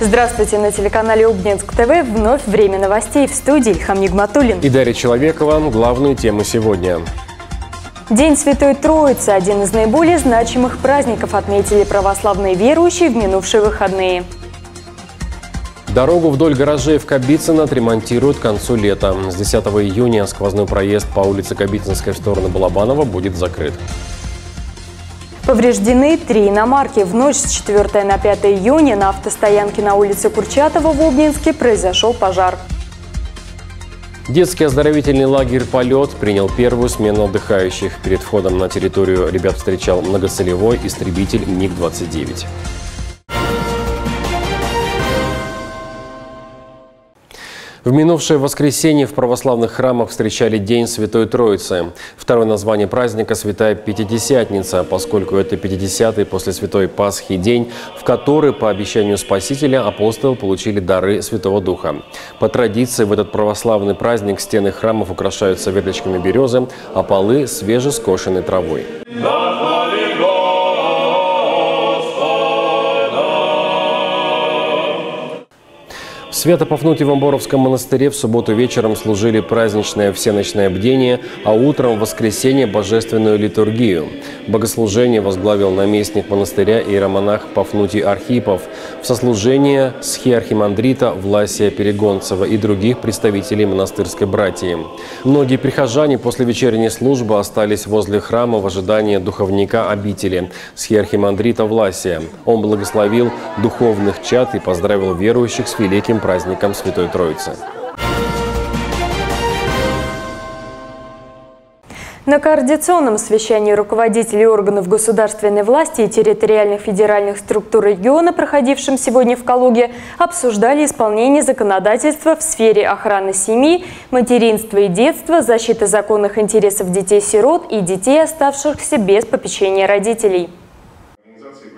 Здравствуйте, на телеканале Обнинск ТВ вновь время новостей в студии Ильхам Нигматуллин. И Дарья Человекова. Главные темы сегодня. День Святой Троицы – один из наиболее значимых праздников, отметили православные верующие в минувшие выходные. Дорогу вдоль гаражей в Кабицыно отремонтируют к концу лета. С 10 июня сквозной проезд по улице Кабицынской в сторону Балабанова будет закрыт. Повреждены три иномарки. В ночь с 4 на 5 июня на автостоянке на улице Курчатова в Обнинске произошел пожар. Детский оздоровительный лагерь «Полет» принял первую смену отдыхающих. Перед входом на территорию ребят встречал многоцелевой истребитель МиГ-29. В минувшее воскресенье в православных храмах встречали День Святой Троицы. Второе название праздника – Святая Пятидесятница, поскольку это 50-й после Святой Пасхи день, в который, по обещанию Спасителя, апостолы получили дары Святого Духа. По традиции, в этот православный праздник стены храмов украшаются веточками березы, а полы – свежескошенной травой. В Свято-Пафнутьевом Боровском монастыре в субботу вечером служили праздничное всеночное бдение, а утром в воскресенье божественную литургию. Богослужение возглавил наместник монастыря иеромонах Пафнутий Архипов. В сослужение схиархимандрита Власия Перегонцева и других представителей монастырской братьи. Многие прихожане после вечерней службы остались возле храма в ожидании духовника обители схиархимандрита Власия. Он благословил духовных чад и поздравил верующих с великим праздником Святой Троицы. На координационном совещании руководителей органов государственной власти и территориальных федеральных структур региона, проходившем сегодня в Калуге, обсуждали исполнение законодательства в сфере охраны семьи, материнства и детства, защиты законных интересов детей-сирот и детей, оставшихся без попечения родителей.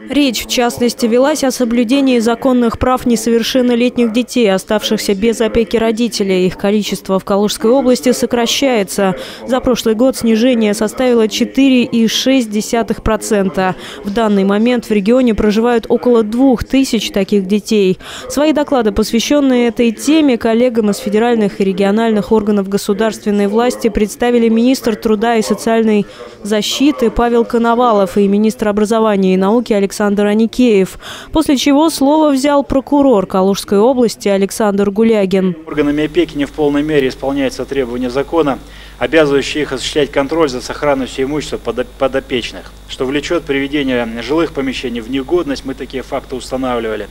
Речь, в частности, велась о соблюдении законных прав несовершеннолетних детей, оставшихся без опеки родителей. Их количество в Калужской области сокращается. За прошлый год снижение составило 4,6%. В данный момент в регионе проживают около двух тысяч таких детей. Свои доклады, посвященные этой теме, коллегам из федеральных и региональных органов государственной власти представили министр труда и социальной защиты Павел Коновалов и министр образования и науки Александр Александр Аникеев. После чего слово взял прокурор Калужской области Александр Гулягин. Органами опеки не в полной мере исполняются требования закона, обязывающие их осуществлять контроль за сохранностью имущества подопечных, что влечет приведение жилых помещений в негодность, мы такие факты устанавливали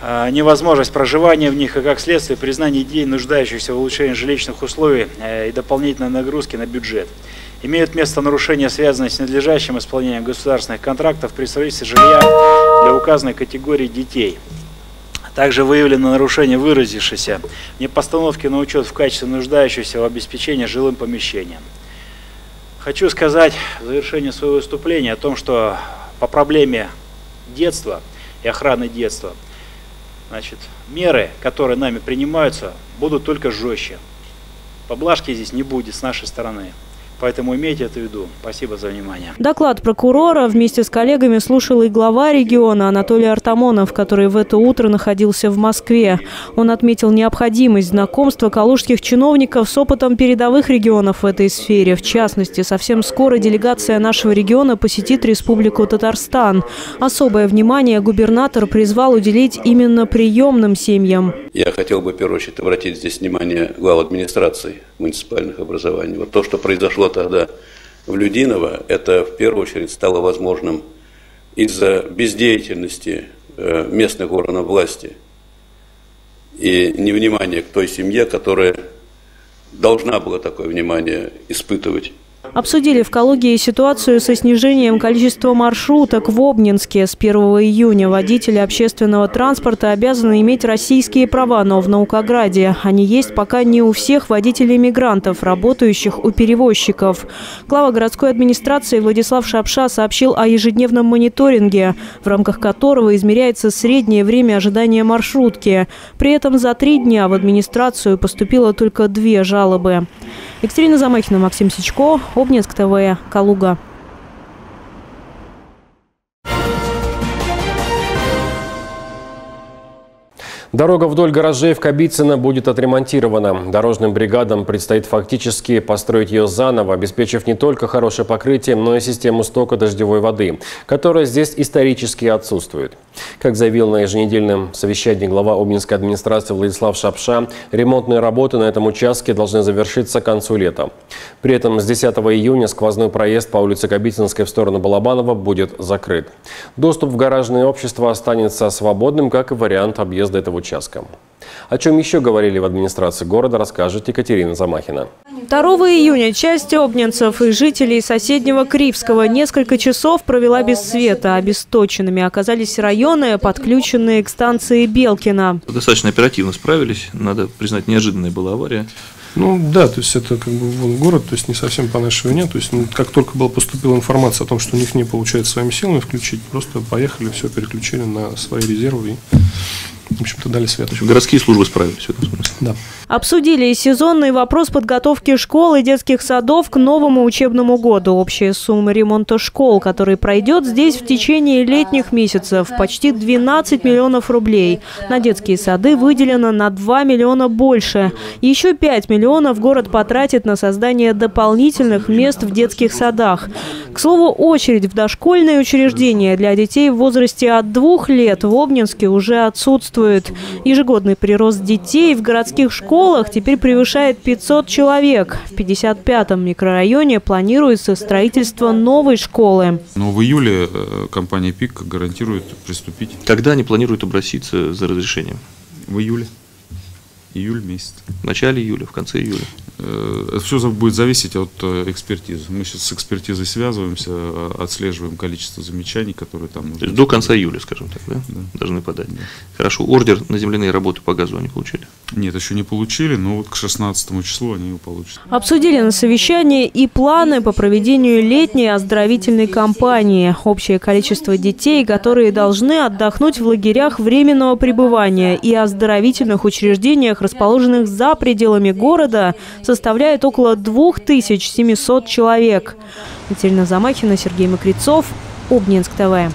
а, невозможность проживания в них и, как следствие, признание идей, нуждающихся в улучшении жилищных условий э, и дополнительной нагрузки на бюджет имеют место нарушения, связанные с надлежащим исполнением государственных контрактов при строительстве жилья для указанной категории детей. Также выявлено нарушение, выразившееся в непостановке на учет в качестве нуждающегося в обеспечении жилым помещением. Хочу сказать в завершении своего выступления о том, что по проблеме детства и охраны детства, значит, меры, которые нами принимаются, будут только жестче. Поблажки здесь не будет с нашей стороны. Поэтому имейте это в виду. Спасибо за внимание. Доклад прокурора вместе с коллегами слушал и глава региона Анатолий Артамонов, который в это утро находился в Москве. Он отметил необходимость знакомства калужских чиновников с опытом передовых регионов в этой сфере. В частности, совсем скоро делегация нашего региона посетит Республику Татарстан. Особое внимание губернатор призвал уделить именно приемным семьям. Я хотел бы, в первую очередь, обратить здесь внимание глав администрации муниципальных образований. Вот то, что произошло тогда в Людиново, это в первую очередь стало возможным из-за бездеятельности э, местных органов власти и невнимания к той семье, которая должна была такое внимание испытывать. Обсудили в Калуге ситуацию со снижением количества маршруток в Обнинске. С 1 июня водители общественного транспорта обязаны иметь российские права, но в Наукограде они есть пока не у всех водителей-мигрантов, работающих у перевозчиков. Глава городской администрации Владислав Шапша сообщил о ежедневном мониторинге, в рамках которого измеряется среднее время ожидания маршрутки. При этом за три дня в администрацию поступило только две жалобы. Екатерина Замахина, Максим Сичко, Обнинск ТВ, Калуга. Дорога вдоль гаражей в Кабицыно будет отремонтирована. Дорожным бригадам предстоит фактически построить ее заново, обеспечив не только хорошее покрытие, но и систему стока дождевой воды, которая здесь исторически отсутствует. Как заявил на еженедельном совещании глава Обнинской администрации Владислав Шапша, ремонтные работы на этом участке должны завершиться к концу лета. При этом с 10 июня сквозной проезд по улице Кабицынской в сторону Балабанова будет закрыт. Доступ в гаражное общество останется свободным, как и вариант объезда этого участком. О чем еще говорили в администрации города, расскажет Екатерина Замахина. 2 июня часть обнинцев и жителей соседнего Кривского несколько часов провела без света. Обесточенными оказались районы, подключенные к станции Белкина. Достаточно оперативно справились. Надо признать, неожиданная была авария. Ну да, то есть это как бы вон город, то есть не совсем по нашей вине. То есть ну, как только была поступила информация о том, что у них не получается своими силами включить, просто поехали, все переключили на свои резервы и в общем-то, дали свет. Городские службы справились в этом смысле. Да. Обсудили и сезонный вопрос подготовки школ и детских садов к новому учебному году. Общая сумма ремонта школ, который пройдет здесь в течение летних месяцев, почти 12 миллионов рублей. На детские сады выделено на 2 миллиона больше. Еще 5 миллионов город потратит на создание дополнительных мест в детских садах. К слову, очередь в дошкольные учреждения для детей в возрасте от двух лет в Обнинске уже отсутствует. Ежегодный прирост детей в городских школах теперь превышает 500 человек. В 55-м микрорайоне планируется строительство новой школы. Но в июле э, компания ПИК гарантирует приступить. Когда они планируют обратиться за разрешением? В июле. Июль месяц. В начале июля, в конце июля. Э, это все будет зависеть от э, экспертизы. Мы сейчас с экспертизой связываемся, э, отслеживаем количество замечаний, которые там... То есть до конца июля, скажем так, да? Да. Должны подать. Да. Хорошо. Ордер на земляные работы по газу они получили? Нет, еще не получили, но вот к 16 числу они его получат. Обсудили на совещании и планы по проведению летней оздоровительной кампании. Общее количество детей, которые должны отдохнуть в лагерях временного пребывания и оздоровительных учреждениях, расположенных за пределами города, составляет около 2700 человек. Екатерина Замахина, Сергей Макрицов, Обнинск ТВ.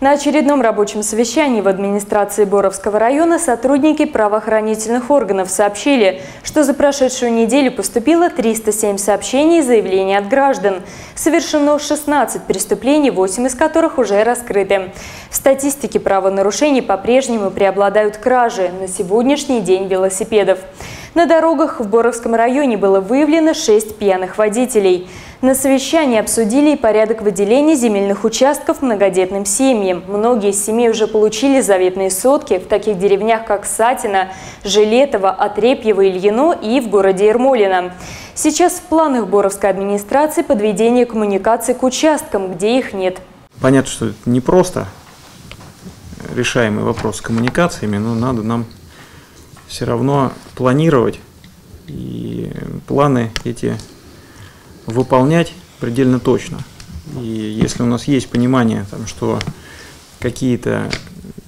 На очередном рабочем совещании в администрации Боровского района сотрудники правоохранительных органов сообщили, что за прошедшую неделю поступило 307 сообщений и заявлений от граждан. Совершено 16 преступлений, 8 из которых уже раскрыты. В статистике правонарушений по-прежнему преобладают кражи, на сегодняшний день велосипедов. На дорогах в Боровском районе было выявлено 6 пьяных водителей – на совещании обсудили и порядок выделения земельных участков многодетным семьям. Многие семей уже получили заветные сотки в таких деревнях, как Сатина, Жилетово, Отрепьево, Ильино и в городе Ермолино. Сейчас в планах Боровской администрации подведение коммуникаций к участкам, где их нет. Понятно, что это не просто решаемый вопрос с коммуникациями, но надо нам все равно планировать. И планы эти выполнять предельно точно. И если у нас есть понимание, там, что какие-то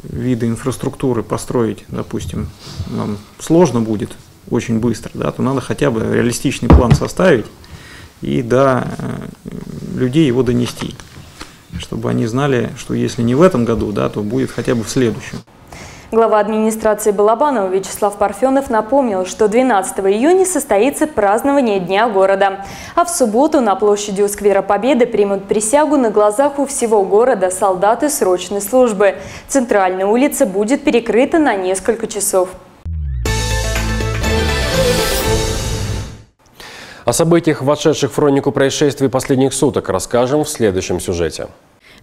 виды инфраструктуры построить, допустим, нам сложно будет очень быстро, да, то надо хотя бы реалистичный план составить и до э, людей его донести, чтобы они знали, что если не в этом году, да, то будет хотя бы в следующем. Глава администрации Балабанова Вячеслав Парфенов напомнил, что 12 июня состоится празднование Дня города. А в субботу на площади у Сквера Победы примут присягу на глазах у всего города солдаты срочной службы. Центральная улица будет перекрыта на несколько часов. О событиях, вошедших в хронику происшествий последних суток, расскажем в следующем сюжете.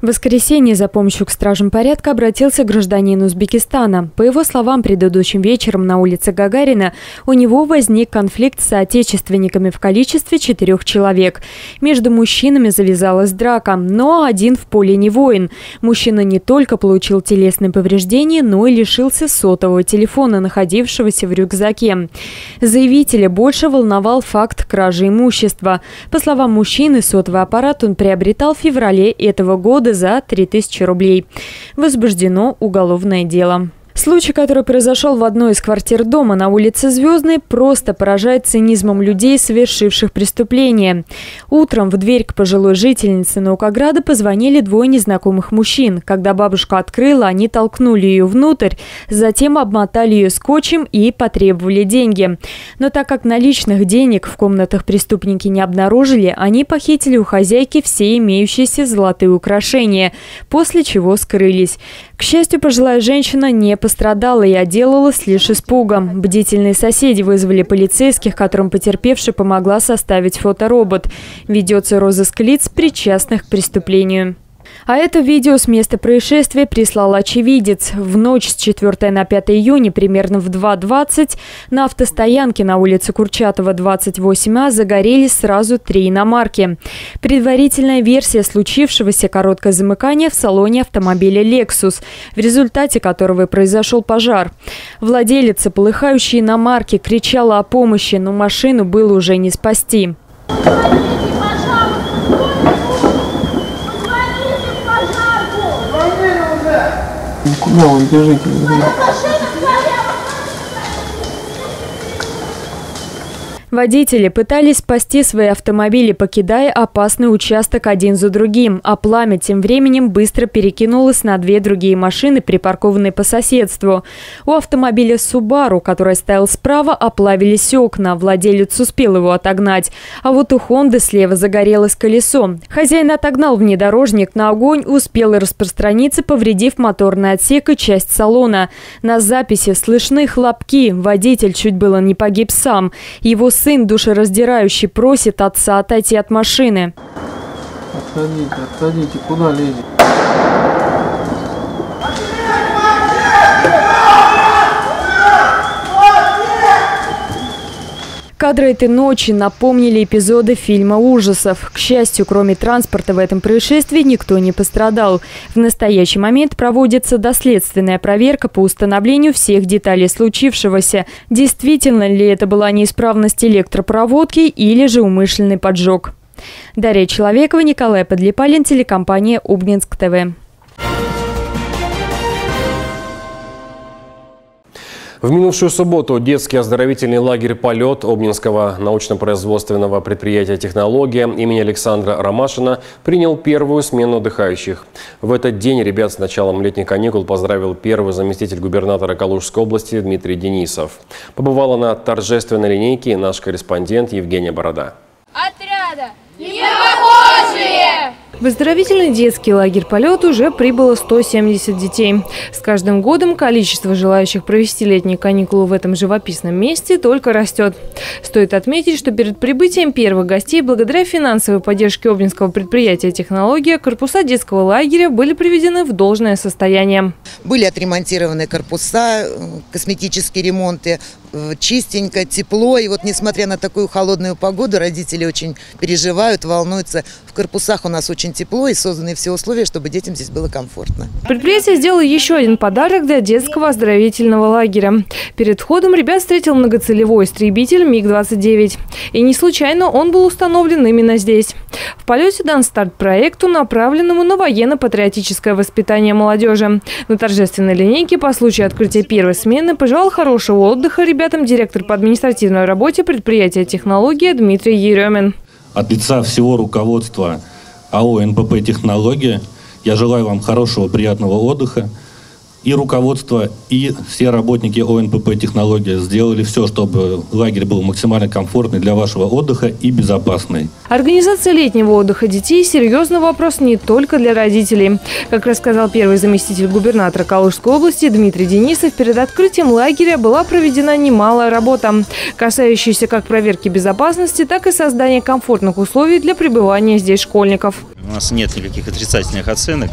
В воскресенье за помощью к стражам порядка обратился гражданин Узбекистана. По его словам, предыдущим вечером на улице Гагарина у него возник конфликт с соотечественниками в количестве четырех человек. Между мужчинами завязалась драка, но один в поле не воин. Мужчина не только получил телесные повреждения, но и лишился сотового телефона, находившегося в рюкзаке. Заявителя больше волновал факт кражи имущества. По словам мужчины, сотовый аппарат он приобретал в феврале этого года за 3000 рублей. Возбуждено уголовное дело. Случай, который произошел в одной из квартир дома на улице Звездной, просто поражает цинизмом людей, совершивших преступление. Утром в дверь к пожилой жительнице Наукограда позвонили двое незнакомых мужчин. Когда бабушка открыла, они толкнули ее внутрь, затем обмотали ее скотчем и потребовали деньги. Но так как наличных денег в комнатах преступники не обнаружили, они похитили у хозяйки все имеющиеся золотые украшения, после чего скрылись. К счастью, пожилая женщина не пострадала и отделалась лишь испугом. Бдительные соседи вызвали полицейских, которым потерпевший помогла составить фоторобот. Ведется розыск лиц, причастных к преступлению. А это видео с места происшествия прислал очевидец. В ночь с 4 на 5 июня примерно в 2.20 на автостоянке на улице Курчатова, 28А, загорелись сразу три иномарки. Предварительная версия случившегося – короткое замыкание в салоне автомобиля «Лексус», в результате которого произошел пожар. Владелица полыхающей иномарки кричала о помощи, но машину было уже не спасти. Куда вы бежите? Водители пытались спасти свои автомобили, покидая опасный участок один за другим, а пламя тем временем быстро перекинулось на две другие машины, припаркованные по соседству. У автомобиля Subaru, который стоял справа, оплавились окна. Владелец успел его отогнать. А вот у Honda слева загорелось колесо. Хозяин отогнал внедорожник, на огонь успел распространиться, повредив моторный отсек и часть салона. На записи слышны хлопки. Водитель чуть было не погиб сам. Его сын душераздирающий просит отца отойти от машины. Отходите, отходите, куда лезете? Кадры этой ночи напомнили эпизоды фильма ужасов. К счастью, кроме транспорта в этом происшествии никто не пострадал. В настоящий момент проводится доследственная проверка по установлению всех деталей случившегося. Действительно ли это была неисправность электропроводки или же умышленный поджог. Дарья Человекова, Николай Подлипалин, телекомпания «Обнинск ТВ». В минувшую субботу детский оздоровительный лагерь «Полет» Обнинского научно-производственного предприятия «Технология» имени Александра Ромашина принял первую смену отдыхающих. В этот день ребят с началом летних каникул поздравил первый заместитель губернатора Калужской области Дмитрий Денисов. Побывала на торжественной линейке наш корреспондент Евгения Борода. Отряда! В оздоровительный детский лагерь «Полет» уже прибыло 170 детей. С каждым годом количество желающих провести летние каникулы в этом живописном месте только растет. Стоит отметить, что перед прибытием первых гостей, благодаря финансовой поддержке Обнинского предприятия «Технология», корпуса детского лагеря были приведены в должное состояние. Были отремонтированы корпуса, э, косметические ремонты, чистенько, тепло. И вот несмотря на такую холодную погоду, родители очень переживают, волнуются. В корпусах у нас очень тепло и созданы все условия, чтобы детям здесь было комфортно. Предприятие сделало еще один подарок для детского оздоровительного лагеря. Перед входом ребят встретил многоцелевой истребитель МиГ-29. И не случайно он был установлен именно здесь. В полете дан старт проекту, направленному на военно-патриотическое воспитание молодежи. На торжественной линейке по случаю открытия первой смены пожелал хорошего отдыха ребятам директор по административной работе предприятия «Технология» Дмитрий Еремин. От лица всего руководства АО «НПП Технология». Я желаю вам хорошего, приятного отдыха и руководство, и все работники ОНПП «Технология» сделали все, чтобы лагерь был максимально комфортный для вашего отдыха и безопасный. Организация летнего отдыха детей – серьезный вопрос не только для родителей. Как рассказал первый заместитель губернатора Калужской области Дмитрий Денисов, перед открытием лагеря была проведена немалая работа, касающаяся как проверки безопасности, так и создания комфортных условий для пребывания здесь школьников. У нас нет никаких отрицательных оценок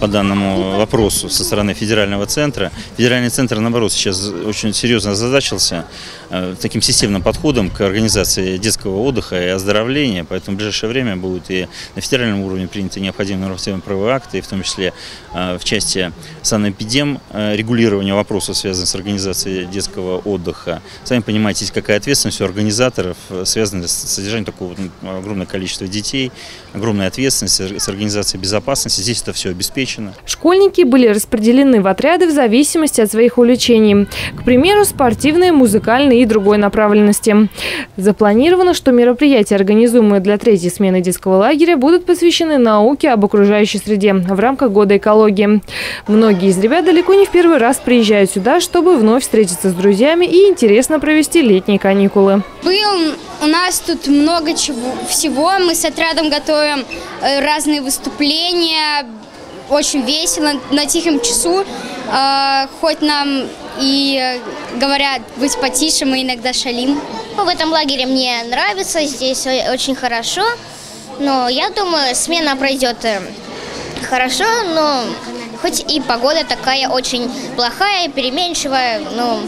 по данному вопросу со стороны федерального центра. Федеральный центр, наоборот, сейчас очень серьезно озадачился э, таким системным подходом к организации детского отдыха и оздоровления. Поэтому в ближайшее время будут и на федеральном уровне приняты необходимые нормативные правовые акты, в том числе э, в части санэпидем э, регулирования вопросов, связанных с организацией детского отдыха. Сами понимаете, есть какая ответственность у организаторов, связанная с содержанием такого огромного количества детей, огромная ответственность с организацией безопасности. Здесь это все обеспечено. Школьники были распределены в отряды в зависимости от своих увлечений. К примеру, спортивные, музыкальные и другой направленности. Запланировано, что мероприятия, организуемые для третьей смены детского лагеря, будут посвящены науке об окружающей среде в рамках Года экологии. Многие из ребят далеко не в первый раз приезжают сюда, чтобы вновь встретиться с друзьями и интересно провести летние каникулы. Был у нас тут много чего, всего. Мы с отрядом готовим э, разные выступления. Очень весело на тихом часу. Э, хоть нам и говорят быть потише, мы иногда шалим. В этом лагере мне нравится, здесь очень хорошо. Но я думаю, смена пройдет э, хорошо, но хоть и погода такая очень плохая, переменчивая, но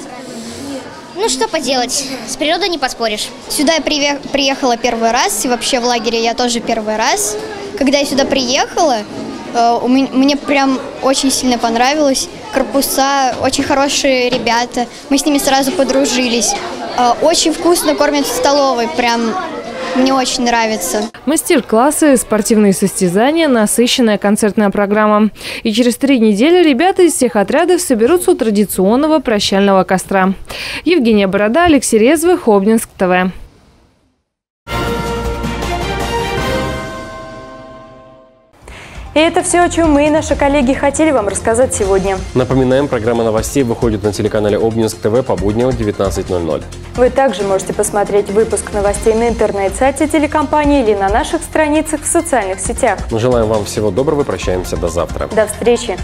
ну что поделать, с природой не поспоришь. Сюда я приехала первый раз, и вообще в лагере я тоже первый раз. Когда я сюда приехала, э, мне прям очень сильно понравилось. Корпуса, очень хорошие ребята, мы с ними сразу подружились. Э, очень вкусно кормят в столовой, прям мне очень нравится. Мастер-классы, спортивные состязания, насыщенная концертная программа. И через три недели ребята из всех отрядов соберутся у традиционного прощального костра. Евгения Борода, Алексей Резвый, Хобнинск ТВ. И это все, о чем мы и наши коллеги хотели вам рассказать сегодня. Напоминаем, программа новостей выходит на телеканале Обнинск ТВ по будням в 19.00. Вы также можете посмотреть выпуск новостей на интернет-сайте телекомпании или на наших страницах в социальных сетях. Мы желаем вам всего доброго и прощаемся до завтра. До встречи.